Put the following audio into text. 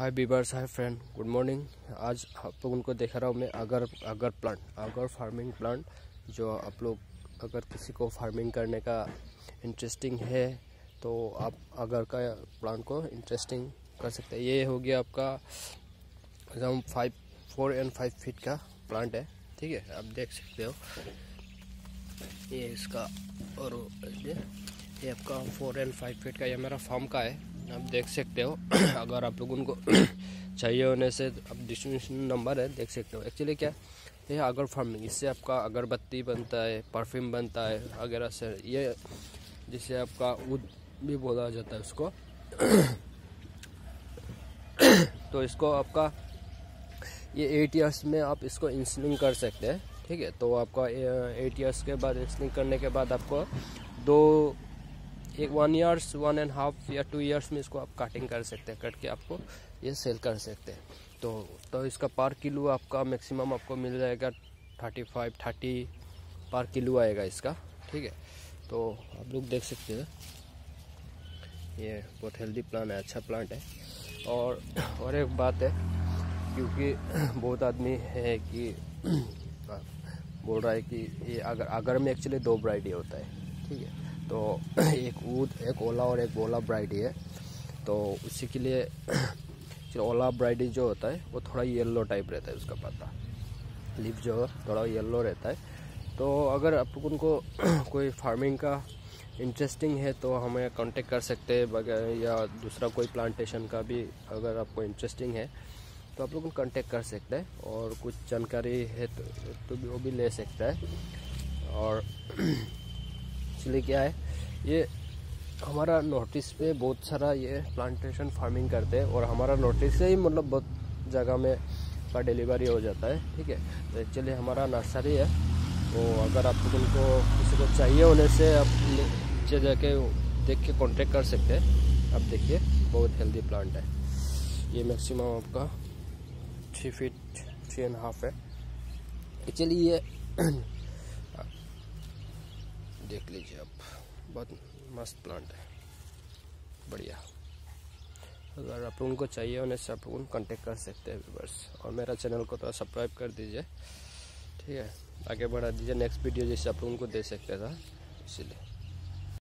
हाय बीबर्स hi friend good morning आज आप लोग उनको देख रहा हूँ मैं अगर अगर प्लांट अगर फ़ार्मिंग प्लांट जो आप लोग अगर किसी को फ़ार्मिंग करने का इंटरेस्टिंग है तो आप अगर का प्लांट को इंटरेस्टिंग कर सकते हैं। ये हो गया आपका around five four and five feet का प्लांट है, ठीक है? आप देख सकते हो। ये इसका और ये आपका फोर एंड फाइव फीट का, ये मेरा फार्म का है। आप देख सकते हो, अगर आप लोग उनको चाहिए होने से अब डिस्ट्रीब्यूशन नंबर है, देख सकते हो। एक्चुअली क्या, ये अगर फ़ार्मिंग इससे आपका अगरबत्ती बनता है परफ्यूम बनता है, वगैरह से, ये जिसे आपका उद भी बोला जाता है उसको। तो इसको आपका, ये एट ईयर्स में आप इसको इंसलिंग कर सकते हैं, ठीक है? तो आपका एट ईयर्स के बाद इंसलिंग करने के बाद आपको दो एक one years one and half या टू ईयर्स में इसको आप कटिंग कर सकते हैं कट के आपको ये सेल कर सकते हैं। तो तो इसका पर किलो आपका मैक्सिमम आपको मिल जाएगा थर्टी फाइव थर्टी पर किलो आएगा इसका, ठीक है? तो आप लोग देख सकते हैं। ये बहुत हेल्दी प्लांट है अच्छा प्लांट है। और और एक बात है, क्योंकि बहुत आदमी है कि, बोल रहा है कि ये अगर अगर में एक्चुअली दो ब्राइडी होता है, ठीक है? तो एक ऊद एक ओला और एक ओला ब्राइडी है। तो उसी के लिए ओला ब्राइडी जो होता है वो थोड़ा येलो टाइप रहता है उसका पत्ता। लिप जो है थोड़ा येलो रहता है। तो अगर आप उनको कोई फ़ार्मिंग का इंटरेस्टिंग है तो हमें कांटेक्ट कर सकते हैं या दूसरा कोई प्लांटेशन का भी अगर आपको इंटरेस्टिंग है तो आप लोग कांटेक्ट कर सकते हैं। और कुछ जानकारी है तो, तो भी वो भी ले सकता है। और एक्चुअली क्या है ये हमारा नोटिस पे बहुत सारा ये प्लांटेशन फ़ार्मिंग करते हैं और हमारा नोटिस से ही मतलब बहुत जगह में का डिलीवरी हो जाता है, ठीक है? तो एक्चुअली हमारा नर्सरी है तो अगर आप उनको किसी को चाहिए होने से आप नीचे जाके देख के कॉन्टेक्ट कर सकते हैं। आप देखिए, बहुत हेल्दी प्लांट है। ये मैक्सिमम आपका three feet three and half है। एक्चुअली ये देख लीजिए आप। बहुत मस्त प्लांट है। बढ़िया। अगर आप उनको चाहिए, उन्हें सब उन कॉन्टेक्ट कर सकते हैं व्यूवर्स और मेरा चैनल को थोड़ा सब्सक्राइब कर दीजिए। ठीक है? आगे बढ़ा दीजिए। नेक्स्ट वीडियो जैसे आप उनको दे सकते था, इसीलिए।